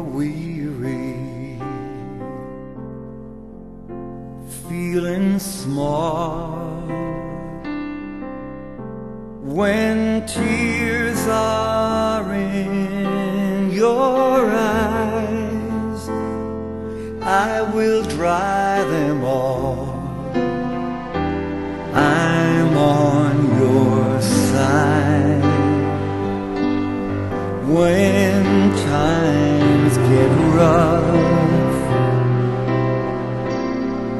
weary, feeling small. When tears are in your eyes, I will dry them all. When times get rough.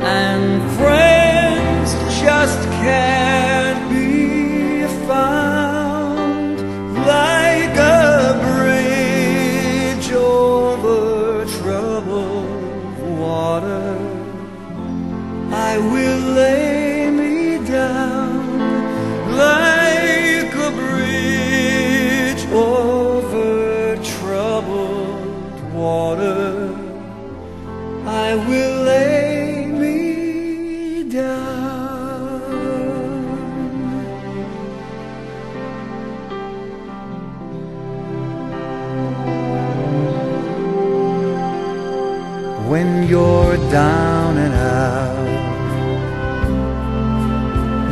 And friends just can't be found like a bridge over troubled water. I will lay When you're down and out,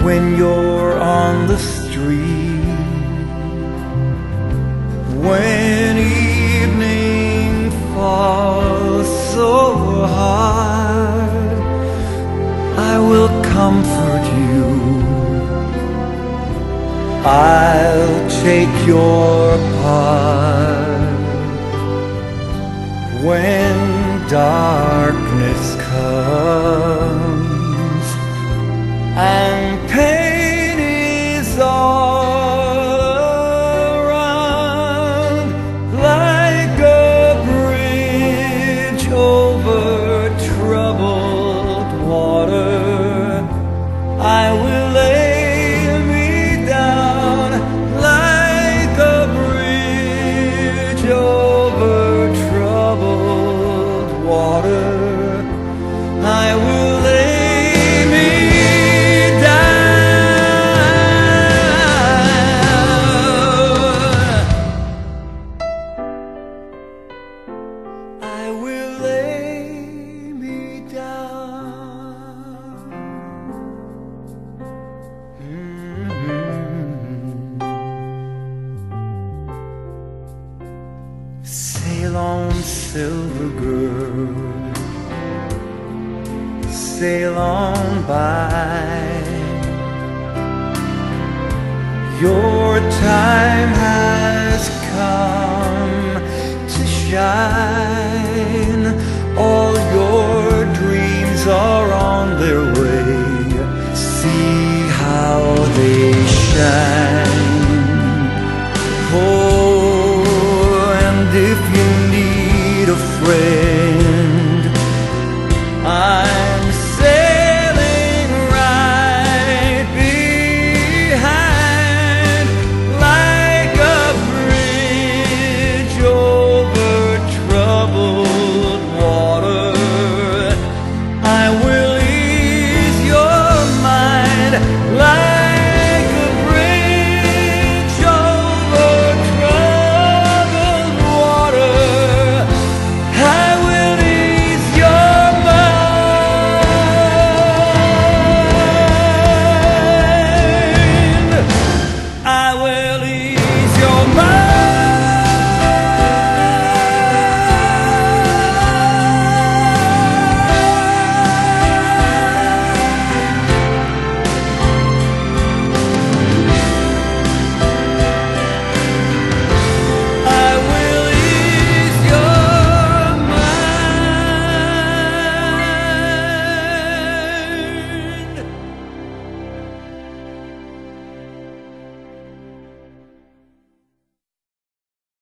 when you're on the street, I'll take your part. When darkness silver girl sail on by. Your time